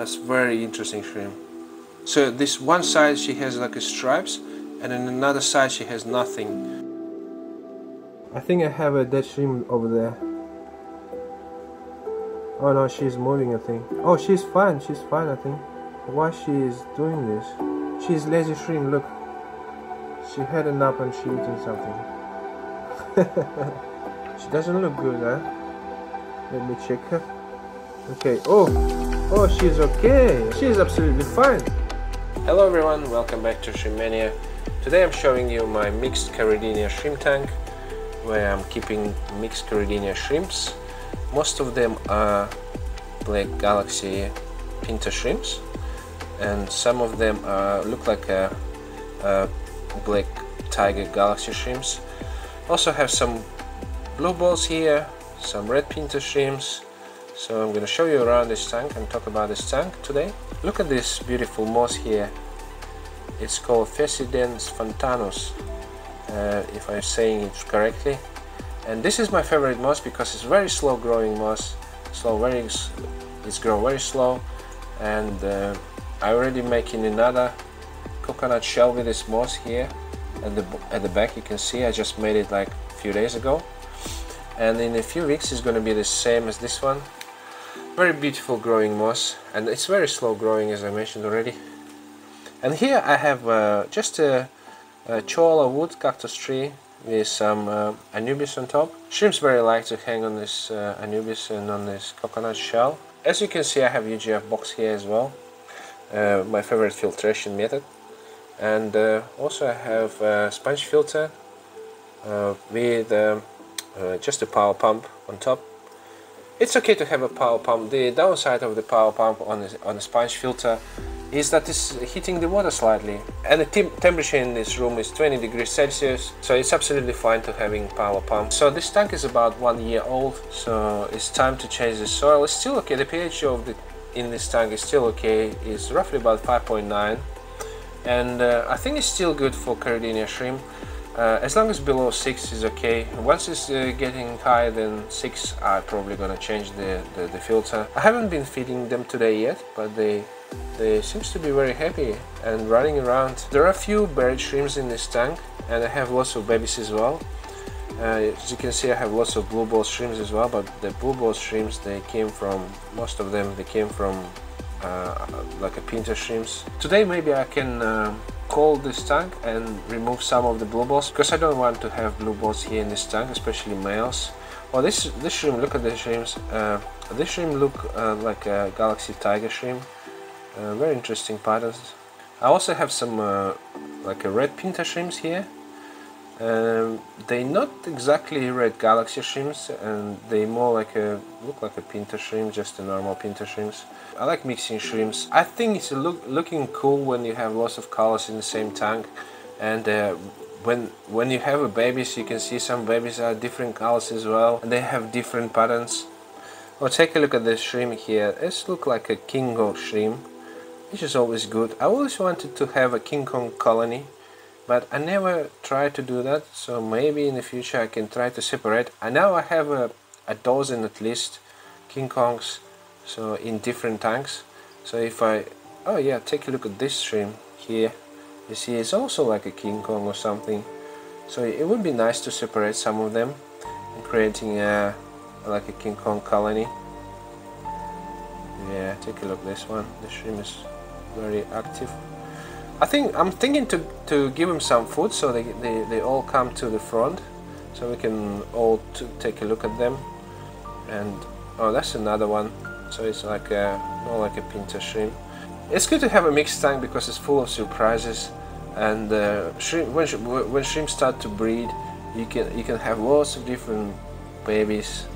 That's very interesting shrimp. So this one side she has like a stripes and then another side she has nothing. I think I have a dead shrimp over there. Oh no, she's moving I think. Oh, she's fine, she's fine I think. Why she is doing this? She's lazy shrimp, look. She had a nap and she eating something. she doesn't look good, huh? Let me check her. Okay, oh, oh, she's okay. She's absolutely fine. Hello everyone, welcome back to Shrimpmania. Today I'm showing you my mixed Caridina shrimp tank where I'm keeping mixed Caridina shrimps. Most of them are Black Galaxy Pinta shrimps and some of them look like a, a, Black Tiger Galaxy shrimps. Also have some blue balls here, some red Pinta shrimps, so I'm going to show you around this tank and talk about this tank today. Look at this beautiful moss here. It's called Fissidens fontanus, uh, if I'm saying it correctly. And this is my favorite moss because it's very slow growing moss. Slow, very, it's grow very slow. And uh, I already making another coconut shell with this moss here at the at the back. You can see I just made it like a few days ago. And in a few weeks it's going to be the same as this one very beautiful growing moss and it's very slow growing as I mentioned already. And here I have uh, just a, a cholla wood cactus tree with some uh, Anubias on top. Shrimps very like to hang on this uh, Anubias and on this coconut shell. As you can see I have UGF box here as well, uh, my favorite filtration method. And uh, also I have a sponge filter uh, with um, just a power pump on top it's okay to have a power pump. The downside of the power pump on a, on a sponge filter is that it's heating the water slightly and the temperature in this room is 20 degrees Celsius so it's absolutely fine to having power pump. So this tank is about one year old so it's time to change the soil. It's still okay, the pH of the in this tank is still okay, it's roughly about 5.9 and uh, I think it's still good for Caridina shrimp. Uh, as long as below 6 is okay. Once it's uh, getting higher than 6 I'm probably gonna change the, the, the, filter. I haven't been feeding them today yet but they they seems to be very happy and running around. There are a few berried shrimps in this tank and I have lots of babies as well. Uh, as you can see I have lots of blue ball shrimps as well but the blue ball shrimps they came from, most of them they came from like a pinta shrimps. Today maybe I can uh, cold this tank and remove some of the blue balls because I don't want to have blue balls here in this tank especially males. Well this this shrimp look at the shrimps uh, this shrimp look uh, like a galaxy tiger shrimp. Uh, very interesting patterns. I also have some uh, like a red pinta shrimps here. Um, they not exactly red galaxy shrimps and they more like a look like a pinta shrimp just a normal pinta shrimps I like mixing shrimps. I think it's look, looking cool when you have lots of colors in the same tank and uh, when when you have a babies you can see some babies are different colors as well and they have different patterns. Well take a look at this shrimp here. This look like a King Kong shrimp which is always good. I always wanted to have a King Kong colony but I never tried to do that so maybe in the future I can try to separate. And now I have a, a dozen at least King Kongs so in different tanks. So if I oh yeah take a look at this stream here. You see it's also like a King Kong or something. So it would be nice to separate some of them and creating a like a King Kong colony. Yeah take a look this one. The shrimp is very active. I think I'm thinking to, to give them some food so they, they, they all come to the front. So we can all take a look at them. And oh that's another one so it's like a, more like a pinta shrimp. It's good to have a mixed tank because it's full of surprises. And uh, shrimp, when, when shrimp start to breed you can you can have lots of different babies.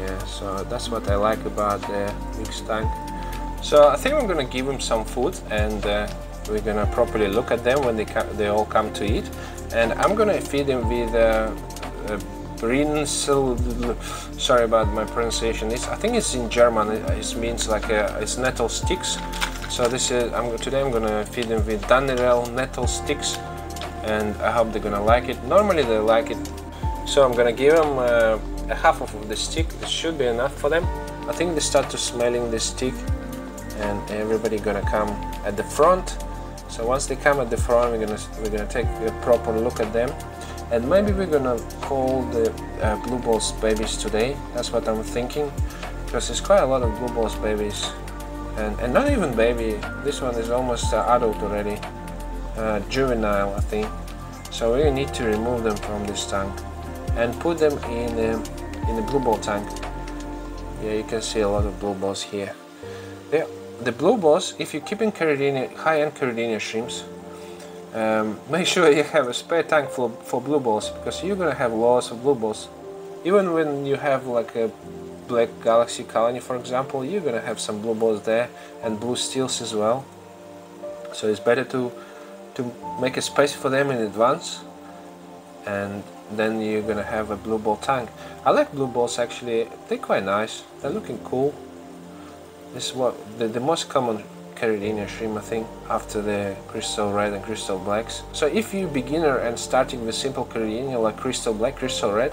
Yeah so that's what I like about the mixed tank. So I think I'm gonna give them some food and uh, we're gonna properly look at them when they, they all come to eat. And I'm gonna feed them with uh, Rinsel, sorry about my pronunciation. It's, I think it's in German. It, it means like a, it's nettle sticks. So this is I'm today I'm gonna feed them with Dennerle nettle sticks, and I hope they're gonna like it. Normally they like it, so I'm gonna give them uh, a half of the stick. It should be enough for them. I think they start to smelling the stick and everybody gonna come at the front so once they come at the front we're gonna we're gonna take a proper look at them and maybe we're gonna call the uh, blue balls babies today. That's what I'm thinking. Because there's quite a lot of blue balls babies. And, and not even baby. This one is almost uh, adult already. Uh, juvenile I think. So we need to remove them from this tank and put them in a, in the blue ball tank. Yeah you can see a lot of blue balls here. Yeah the blue balls if you keep in high-end Caridina shrimps um, make sure you have a spare tank for, for blue balls because you're gonna have lots of blue balls. Even when you have like a black galaxy colony for example you're gonna have some blue balls there and blue steels as well. So it's better to to make a space for them in advance and then you're gonna have a blue ball tank. I like blue balls actually. They're quite nice. They're looking cool. This is what the, the most common Caridina shrimp I think after the crystal red and crystal blacks. So if you beginner and starting with simple Caridina like crystal black crystal red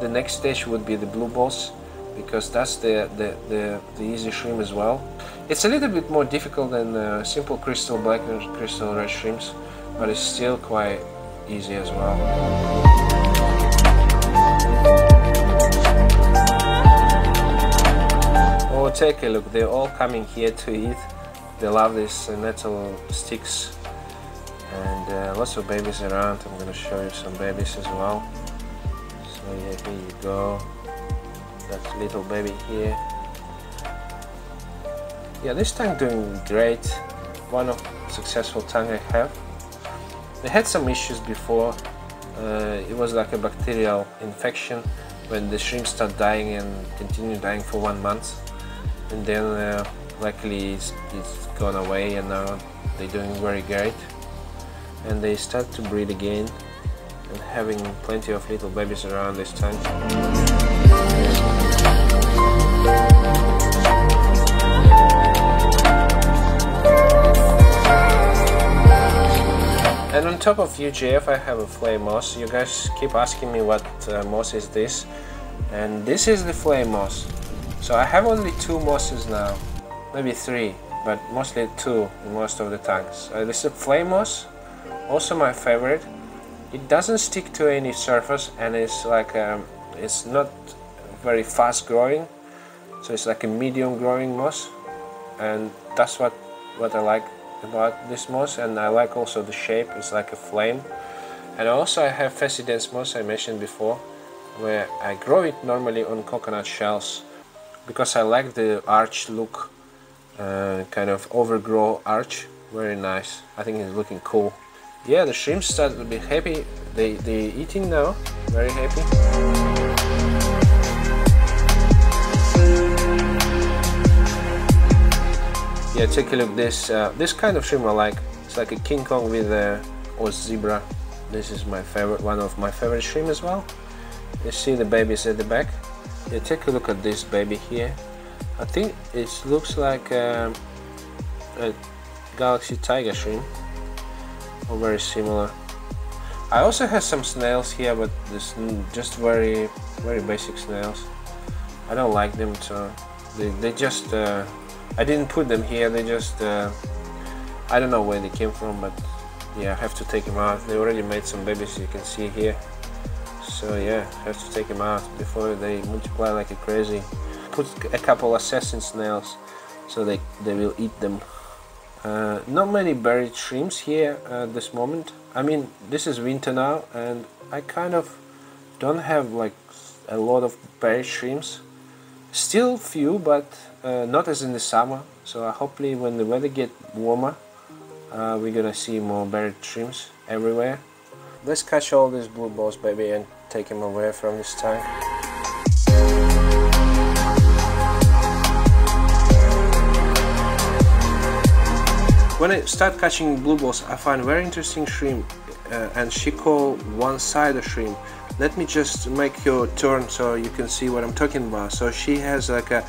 the next stage would be the blue balls because that's the, the, the, the easy shrimp as well. It's a little bit more difficult than uh, simple crystal black and crystal red shrimps but it's still quite easy as well. Oh, take a look, they're all coming here to eat. They love these uh, nettle sticks. And uh, lots of babies around. I'm gonna show you some babies as well. So yeah, here you go. That little baby here. Yeah, this tank doing great. One of successful tank I have. They had some issues before. Uh, it was like a bacterial infection when the shrimp start dying and continue dying for one month and then uh, luckily it's, it's gone away and now they're doing very great. And they start to breed again and having plenty of little babies around this time. And on top of UGF I have a flame moss. You guys keep asking me what uh, moss is this. And this is the flame moss. So I have only two mosses now, maybe three, but mostly two in most of the tanks. Uh, this is moss, also my favorite. It doesn't stick to any surface and it's like um, it's not very fast growing, so it's like a medium growing moss, and that's what what I like about this moss. And I like also the shape; it's like a flame. And also I have Fissidens moss I mentioned before, where I grow it normally on coconut shells because I like the arch look uh, kind of overgrow arch. Very nice. I think it's looking cool. Yeah the shrimp start to be happy. They they eating now. Very happy. Yeah take a look. This uh, this kind of shrimp I like. It's like a King Kong with a or zebra. This is my favorite one of my favorite shrimp as well. You see the babies at the back? Yeah take a look at this baby here I think it looks like um, a galaxy tiger shrimp or very similar. I also have some snails here but this just very very basic snails. I don't like them so they, they just uh, I didn't put them here they just uh, I don't know where they came from but yeah I have to take them out. They already made some babies you can see here. So yeah have to take them out before they multiply like a crazy put a couple assassin snails so they they will eat them. Uh, not many berried shrimps here at this moment. I mean this is winter now and I kind of don't have like a lot of berried shrimps. Still few but uh, not as in the summer. So uh, hopefully when the weather get warmer uh, we're gonna see more berried shrimps everywhere. Let's catch all these blue balls baby and take him away from this tank. When I start catching blue balls, I find very interesting shrimp uh, and she call one-sided shrimp. Let me just make your turn so you can see what I'm talking about. So she has like a,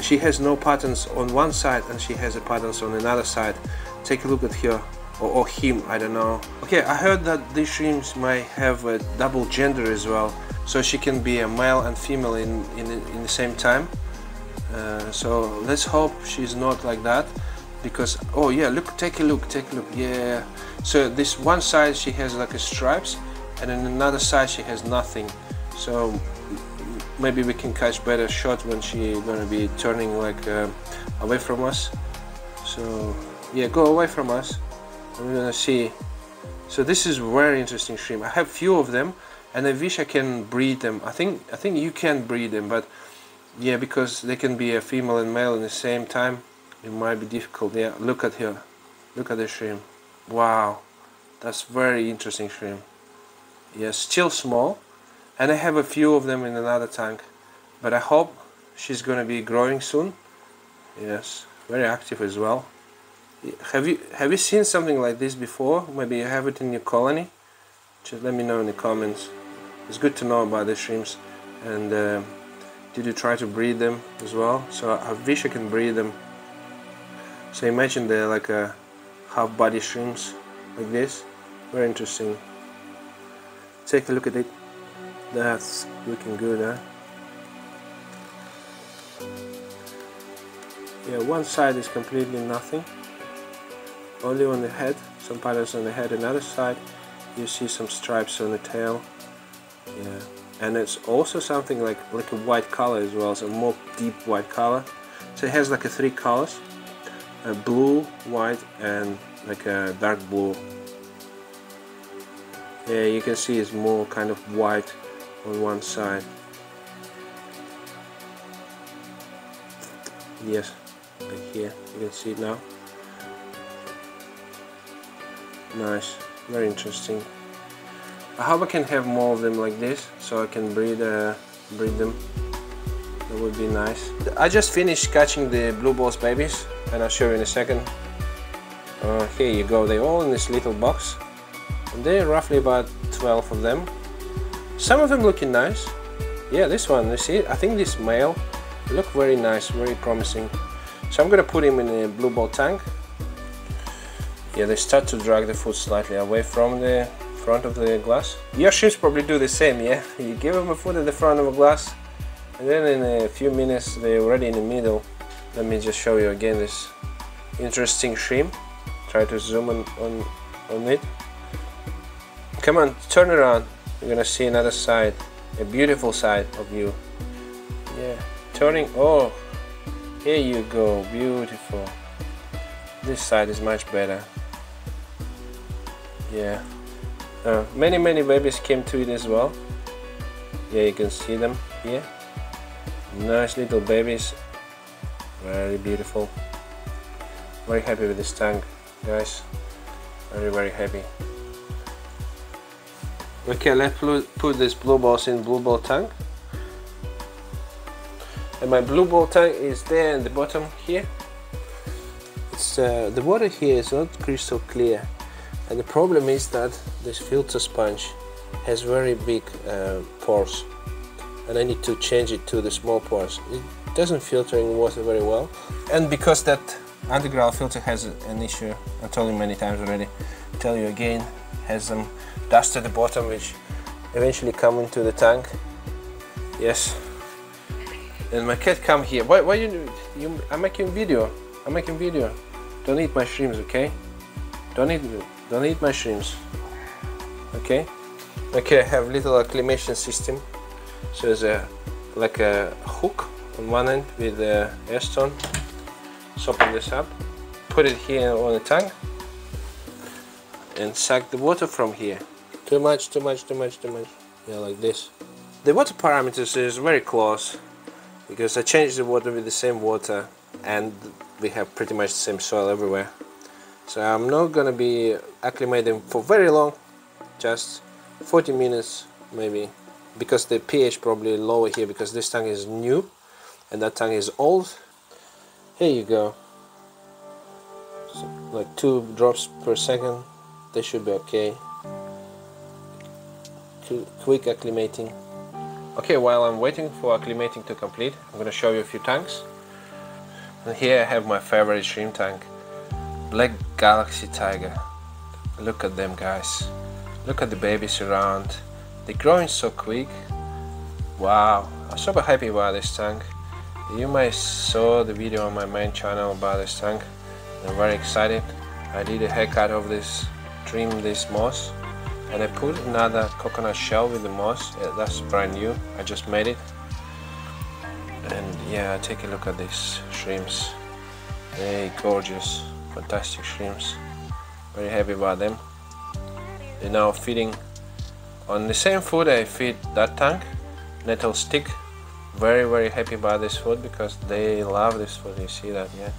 she has no patterns on one side and she has a patterns on another side. Take a look at her or, or, him, I don't know. Okay, I heard that these shrimps might have a double gender as well, so she can be a male and female in, in, in the same time. uh, so let's hope she's not like that because oh yeah look take a look take a look yeah. So this one side she has like a stripes and then another side she has nothing. So maybe we can catch better shot when she gonna be turning like uh, away from us. So yeah go away from us. We're gonna see. So this is very interesting stream. I have few of them and I wish I can breed them. I think I think you can breed them but yeah because they can be a female and male in the same time it might be difficult. Yeah look at here look at the shrimp wow. That's very interesting shrimp yeah still small. And I have a few of them in another tank. But I hope she's gonna be growing soon. Yes very active as well. Have you have you seen something like this before? Maybe you have it in your colony? Just let me know in the comments. It's good to know about the shrimps and uh, did you try to breed them as well? So I wish I can breed them so imagine they're like uh, a half body shrimps like this. Very interesting. Take a look at it. That's looking good huh? Yeah one side is completely nothing. Only on the head some patterns on the head. Another side you see some stripes on the tail. Yeah. And it's also something like like a white color as well. So more deep white color. So it has like a three colors a blue white and like a dark blue. Yeah you can see it's more kind of white on one side. Yes like here you can see it now. Nice very interesting. I hope I can have more of them like this so I can breed uh, breed them. That would be nice. I just finished catching the blue balls babies and I'll show you in a second. Uh, here you go. They're all in this little box. And there are roughly about 12 of them. Some of them looking nice. Yeah this one you see? I think this male look very nice very promising. So I'm gonna put him in a blue ball tank. Yeah they start to drag the foot slightly away from the front of the glass. Your ships probably do the same yeah? You give them a foot at the front of a glass and then in a few minutes they're already in the middle let me just show you again this interesting shrimp try to zoom on, on, on it. Come on turn around you're gonna see another side a beautiful side of you. Yeah turning oh here you go beautiful. This side is much better. Yeah. Uh, many many babies came to it as well. Yeah you can see them here. Nice little babies very beautiful. Very happy with this tank guys. Very very happy okay let's put this blue balls in blue ball tank. And my blue ball tank is there in the bottom here. It's uh, the water here is not crystal clear. And the problem is that this filter sponge has very big uh, pores. And I need to change it to the small pores. It doesn't filter in water very well. And because that underground filter has an issue I told you many times already tell you again has some dust at the bottom which eventually come into the tank. Yes. And my cat come here. Why, why you, you I'm making video. I'm making video. Don't eat my shrimps okay? Don't eat don't eat my shrimps okay? Okay I have little acclimation system. So there's a like a hook on one end with the air stone open this up put it here on the tank and suck the water from here. Too much too much too much too much. Yeah like this. The water parameters is very close because I changed the water with the same water and we have pretty much the same soil everywhere. So I'm not gonna be acclimating for very long just 40 minutes maybe because the pH probably lower here because this tank is new and that tank is old. Here you go. So like two drops per second. They should be okay. Quick acclimating. Okay while I'm waiting for acclimating to complete I'm gonna show you a few tanks. And here I have my favorite shrimp tank. Black Galaxy Tiger. Look at them guys. Look at the babies around. They're growing so quick. Wow. I'm super happy about this tank you might saw the video on my main channel about this tank. I'm very excited. I did a haircut of this trim this moss and I put another coconut shell with the moss. Yeah, that's brand new. I just made it. And yeah take a look at these shrimps. They gorgeous. Fantastic shrimps. Very happy about them. They're now feeding on the same food I feed that tank. Nettle stick very very happy about this food because they love this food. You see that yeah?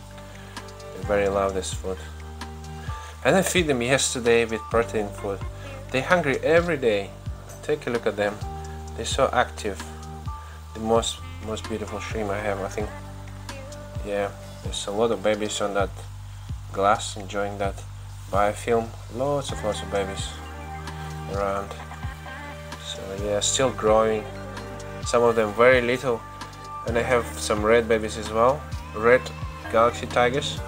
They very love this food. And I feed them yesterday with protein food. They hungry every day. Take a look at them. They're so active. The most most beautiful shrimp I have I think. Yeah there's a lot of babies on that glass enjoying that biofilm. Lots of lots of babies around. So yeah still growing some of them very little. And I have some red babies as well. Red galaxy tigers.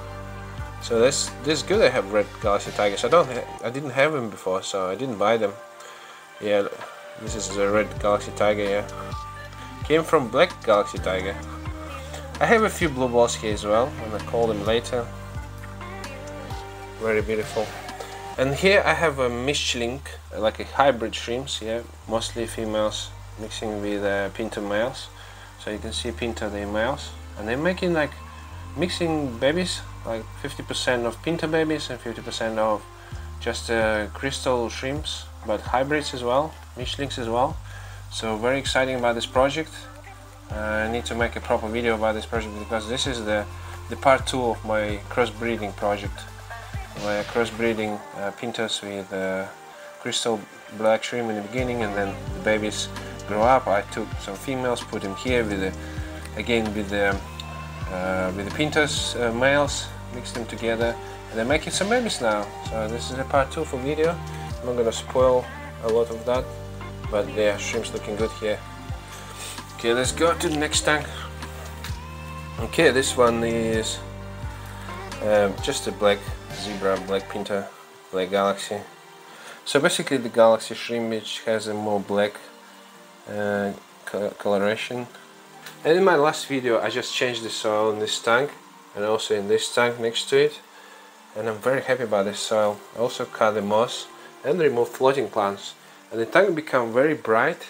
So this this is good I have red galaxy tigers. I don't I didn't have them before so I didn't buy them. Yeah this is a red galaxy tiger yeah. Came from black galaxy tiger. I have a few blue balls here as well. And I call them later. Very beautiful. And here I have a Mischling like a hybrid shrimps yeah. Mostly females mixing with uh, pinto males so you can see pinto they males and they're making like mixing babies like 50% of pinto babies and 50% of just uh, crystal shrimps but hybrids as well Mischlings as well. So very exciting about this project. Uh, I need to make a proper video about this project because this is the the part two of my crossbreeding project. Where crossbreeding uh, with uh, crystal black shrimp in the beginning and then the babies grow up, I took some females, put them here with the, again with the, uh, with the Pintos uh, males, mixed them together, and they're making some babies now. So this is a part two for video. I'm not gonna spoil a lot of that, but yeah, shrimp's looking good here. Okay, let's go to the next tank. Okay, this one is um, just a black zebra, black pinta, black galaxy. So basically the galaxy shrimp which has a more black uh, coloration. And in my last video I just changed the soil in this tank and also in this tank next to it and I'm very happy about this soil. I also cut the moss and removed floating plants and the tank become very bright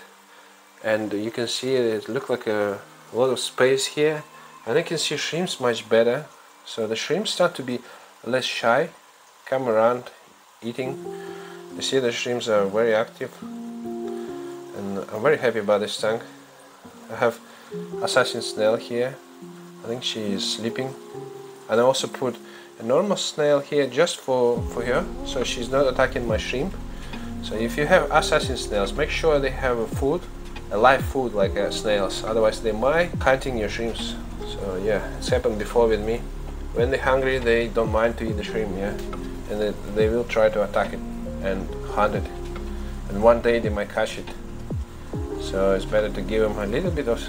and you can see it look like a, lot of space here and I can see shrimps much better. So the shrimps start to be less shy come around eating. You see the shrimps are very active and I'm very happy about this tank. I have assassin snail here. I think she is sleeping. And I also put a normal snail here just for, for her, so she's not attacking my shrimp. So if you have assassin snails, make sure they have a food, a live food like uh, snails, otherwise they might hunting your shrimps. So yeah, it's happened before with me. When they're hungry, they don't mind to eat the shrimp, yeah, and they, they will try to attack it and hunt it. And one day they might catch it so it's better to give them a little bit of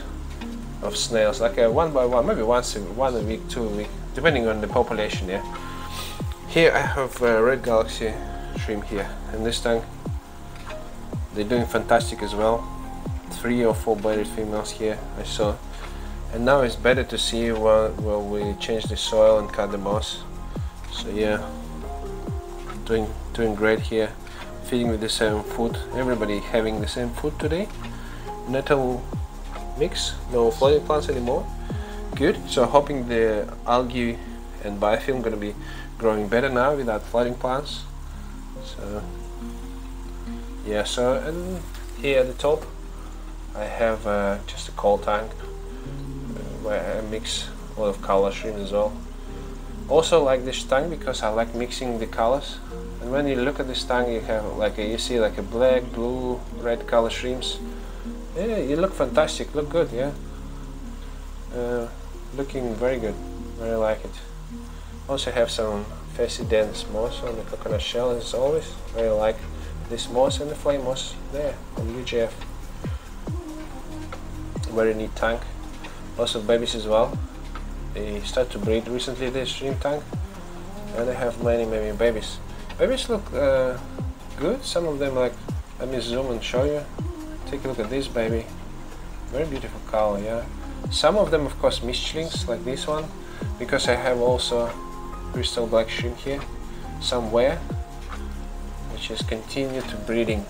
of snails like a one by one maybe once a, one a week two a week depending on the population yeah. Here I have a red galaxy shrimp here and this tank they're doing fantastic as well. Three or four bedded females here I saw. And now it's better to see while, while we change the soil and cut the moss. So yeah doing doing great here. Feeding with the same food. Everybody having the same food today nettle mix, no floating plants anymore. Good, so hoping the algae and biofilm gonna be growing better now without floating plants. So yeah, so and here at the top I have uh, just a coal tank uh, where I mix a lot of color shrimp as well. Also like this tank because I like mixing the colors. And when you look at this tank, you have like a, you see like a black, blue, red color shrimps yeah, you look fantastic. Look good, yeah. Uh, looking very good. Very like it. Also have some Fissidens moss on the coconut shell as always. Very like this moss and the flame moss there on UGF. Very neat tank. Lots of babies as well. They start to breed recently this shrimp tank. And they have many, many babies. Babies look uh, good. Some of them like, let me zoom and show you. Take a look at this baby. Very beautiful color, yeah. Some of them of course Mischlings like this one because I have also crystal black shrimp here somewhere which is continue to breeding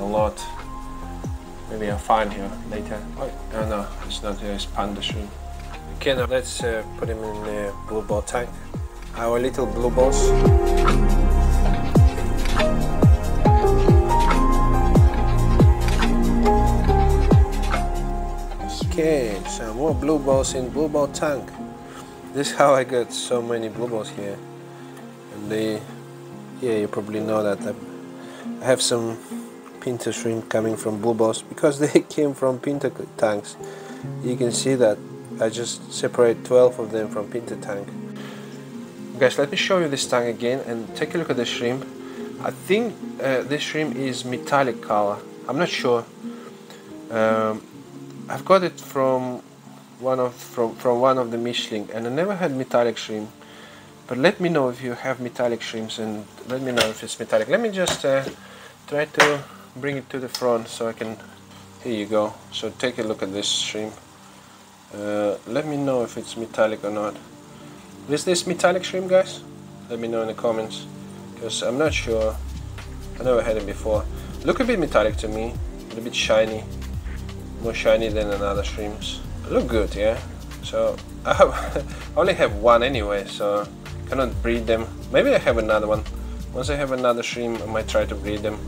a lot. Maybe I'll find here later. Oh, no, no, it's not here, it's panda shrimp. Okay, now let's uh, put him in the blue ball tank. Our little blue balls. Okay, some more blue balls in blue ball tank. This is how I got so many blue balls here. And they, yeah, you probably know that I have some pinta shrimp coming from blue balls because they came from pinta tanks. You can see that I just separate 12 of them from pinta tank. Guys, let me show you this tank again and take a look at the shrimp. I think uh, this shrimp is metallic color. I'm not sure. Um, I've got it from one of from from one of the Mischling, and I never had metallic shrimp. But let me know if you have metallic shrimps, and let me know if it's metallic. Let me just uh, try to bring it to the front so I can. Here you go. So take a look at this shrimp. Uh, let me know if it's metallic or not. Is this metallic shrimp, guys? Let me know in the comments, because I'm not sure. I never had it before. Look a bit metallic to me, a little bit shiny more shiny than another shrimps. Look good, yeah? So I, have, I only have one anyway, so cannot breed them. Maybe I have another one. Once I have another shrimp, I might try to breed them.